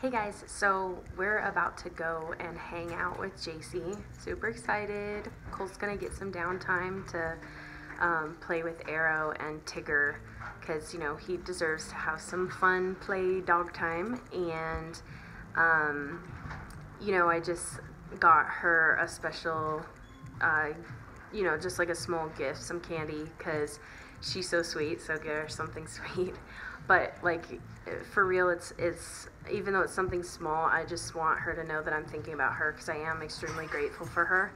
Hey guys, so we're about to go and hang out with JC. Super excited. Colt's gonna get some downtime to um, play with Arrow and Tigger because you know he deserves to have some fun play dog time. And um, you know, I just got her a special, uh, you know, just like a small gift, some candy because she's so sweet. So get her something sweet. But like for real, it's it's even though it's something small, I just want her to know that I'm thinking about her because I am extremely grateful for her.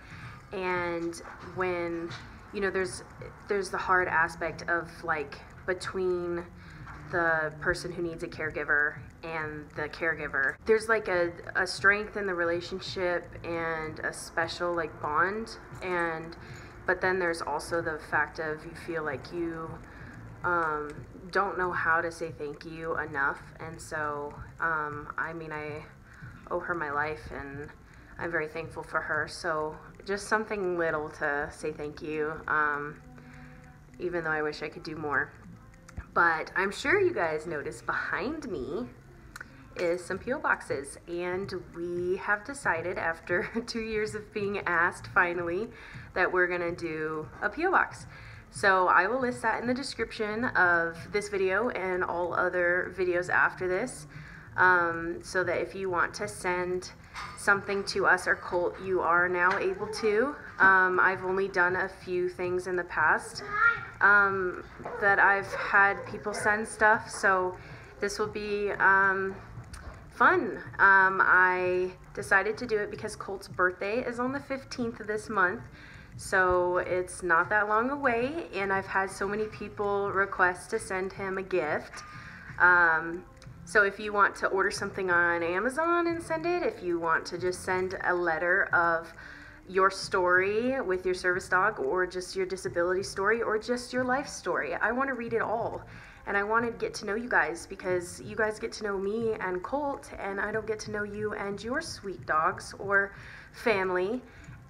And when you know, there's there's the hard aspect of like between the person who needs a caregiver and the caregiver. There's like a, a strength in the relationship and a special like bond and but then there's also the fact of you feel like you um, don't know how to say thank you enough and so um, I mean I owe her my life and I'm very thankful for her so just something little to say thank you um, even though I wish I could do more but I'm sure you guys noticed behind me is some P.O. boxes. And we have decided after two years of being asked finally that we're gonna do a P.O. box. So I will list that in the description of this video and all other videos after this. Um, so that if you want to send something to us or Colt, you are now able to. Um, I've only done a few things in the past um, that I've had people send stuff, so this will be um, fun. Um, I decided to do it because Colt's birthday is on the 15th of this month. So it's not that long away, and I've had so many people request to send him a gift. Um, so if you want to order something on Amazon and send it, if you want to just send a letter of your story with your service dog, or just your disability story, or just your life story, I want to read it all. And I want to get to know you guys because you guys get to know me and Colt, and I don't get to know you and your sweet dogs or family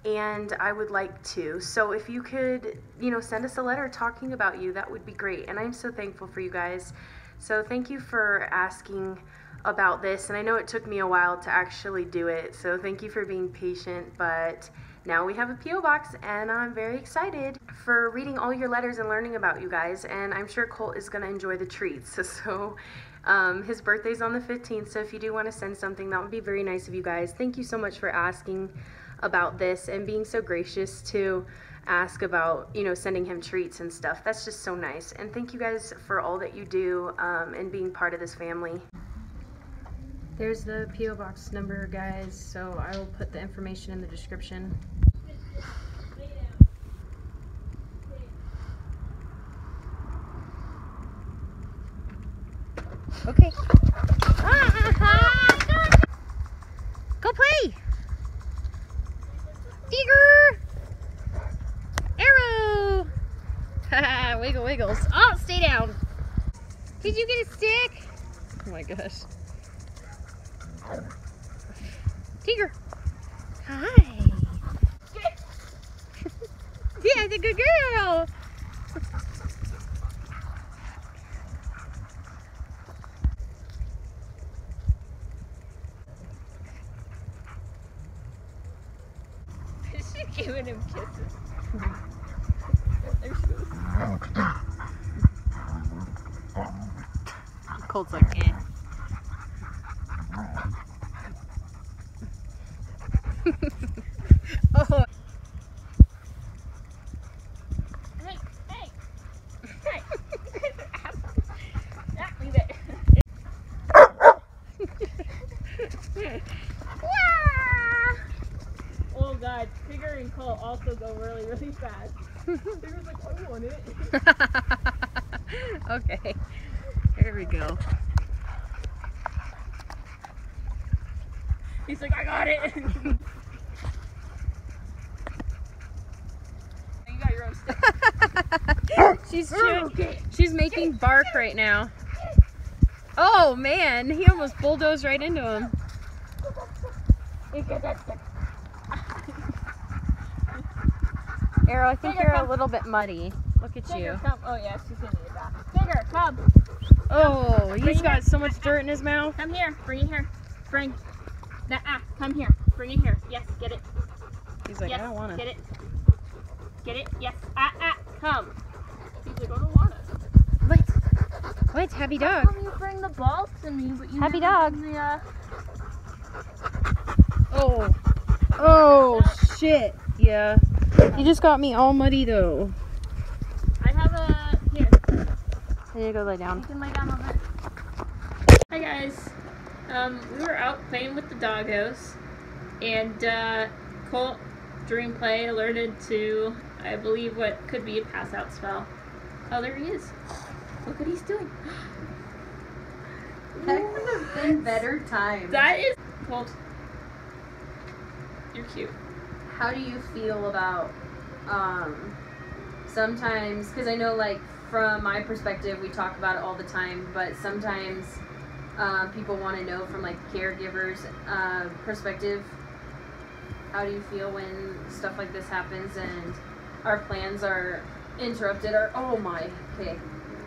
and I would like to. So if you could, you know, send us a letter talking about you, that would be great. And I'm so thankful for you guys. So thank you for asking about this. And I know it took me a while to actually do it. So thank you for being patient. But now we have a P.O. box and I'm very excited for reading all your letters and learning about you guys. And I'm sure Colt is going to enjoy the treats. So um, his birthday's on the 15th. So if you do want to send something, that would be very nice of you guys. Thank you so much for asking about this and being so gracious to ask about you know sending him treats and stuff. That's just so nice. And thank you guys for all that you do um, and being part of this family. There's the po box number guys so i will put the information in the description. Okay. Go play! Tiger! Arrow! Wiggle wiggles. Oh, stay down. Did you get a stick? Oh my gosh. Tiger. Hi. yeah, it's a good girl. She's giving him kisses. There she goes. Colt's like, eh. oh. Hey, hey, hey. Leave it. Oh god, Tigger and Colt also go really, really fast. Tigger's like, I want it. okay. There we go. He's like, I got it. you got your own stick. she's she's, she's making bark right now. Oh man, he almost bulldozed right into him. Arrow, I think you're a little bit muddy. Look at you. come. Oh yeah, she's gonna need that. Tigger, come. Oh, Bring he's got so much dirt in his mouth. Come here. Bring it here. Bring. Nah, ah, come here. Bring it here. Yes, get it. He's like, yes, I don't want it. Get it. Get it. Yes. Ah, ah, come. He's like, I don't want it. What? What? Happy How dog. come you bring the balls to me, but you Happy dog. The, uh... Oh. Oh, shit. Yeah. You just got me all muddy though. I have a here. I need to go lay You down. can lay down over. Hi guys. Um, we were out playing with the doggos, and uh, Colt during play alerted to, I believe, what could be a pass out spell. Oh, there he is. Look what he's doing. That could have been better times. That is Colt. You're cute. How do you feel about um sometimes because I know like from my perspective we talk about it all the time, but sometimes um, people want to know from like caregivers uh, perspective how do you feel when stuff like this happens and our plans are interrupted or oh my okay.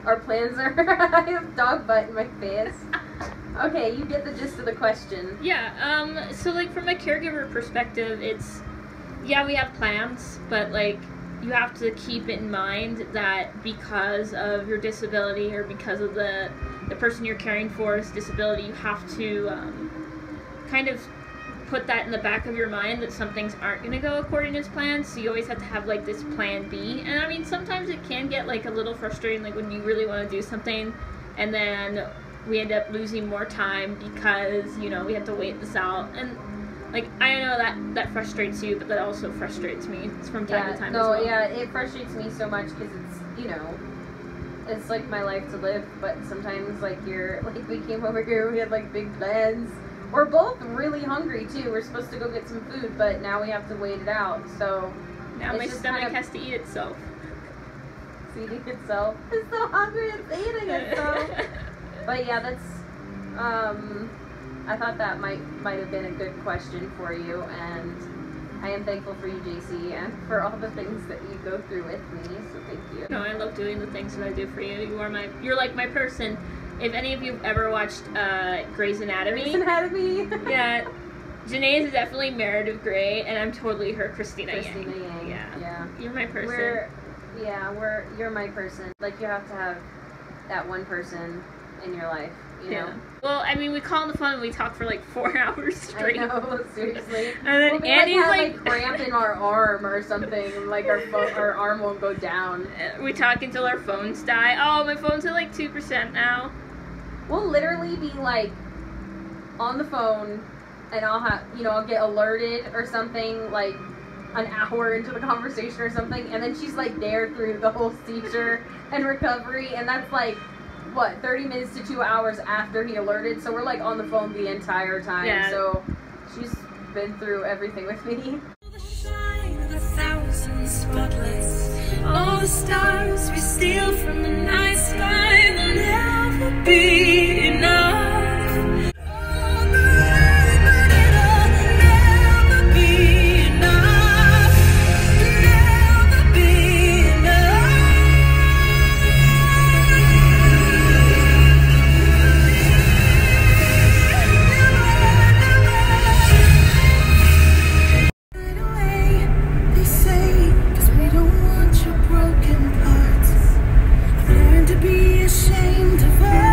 Our plans are I have dog butt in my face. Okay you get the gist of the question. Yeah, um, so like from a caregiver perspective, it's yeah, we have plans, but like you have to keep in mind that because of your disability or because of the the person you're caring for's disability, you have to um, kind of put that in the back of your mind that some things aren't going to go according as plan. So you always have to have like this plan B. And I mean, sometimes it can get like a little frustrating, like when you really want to do something, and then we end up losing more time because you know we have to wait this out and. Like I know that that frustrates you, but that also frustrates me It's from time yeah, to time no, as well. yeah, it frustrates me so much because it's you know, it's like my life to live. But sometimes like you're like we came over here, we had like big plans. We're both really hungry too. We're supposed to go get some food, but now we have to wait it out. So Now my stomach kind of- has to eat itself. it's eating itself. It's so hungry. It's eating itself. but yeah, that's um. I thought that might might have been a good question for you, and I am thankful for you, JC, and for all the things that you go through with me. So thank you. No, I love doing the things that I do for you. You are my, you're like my person. If any of you have ever watched uh, Grey's Anatomy, Grey's Anatomy. yeah, Janae is definitely Meredith Grey, and I'm totally her Cristina, Cristina Yang. Yang. Yeah. Yeah. You're my person. We're yeah, we're you're my person. Like you have to have that one person in your life, you yeah. know. Well, I mean, we call on the phone and we talk for like four hours straight. I know, seriously. And then Well, we Andy's like, like, have, like cramp in our arm or something, like our phone, our arm won't go down. Uh, we talk until our phones die. Oh, my phone's at like two percent now. We'll literally be like on the phone, and I'll have you know I'll get alerted or something like an hour into the conversation or something, and then she's like there through the whole seizure and recovery, and that's like what 30 minutes to two hours after he alerted. So we're like on the phone the entire time. Yeah. So she's been through everything with me. The shine of a thousand spotlights. All the stars we steal from the night sky will never be enough. Be ashamed of all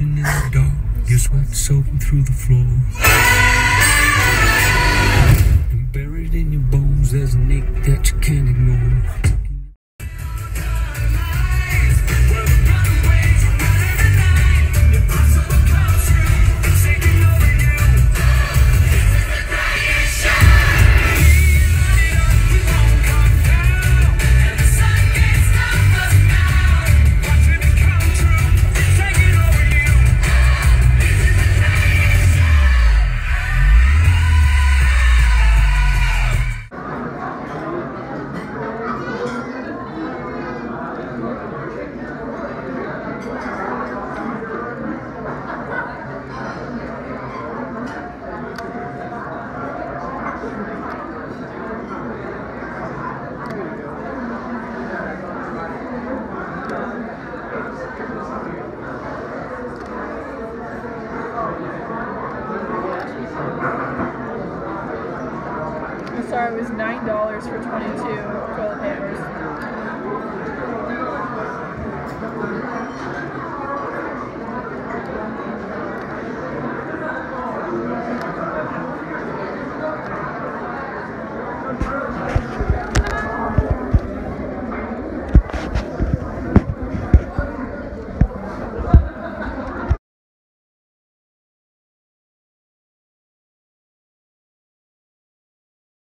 reflection in the dark, your sweat soaking through the floor.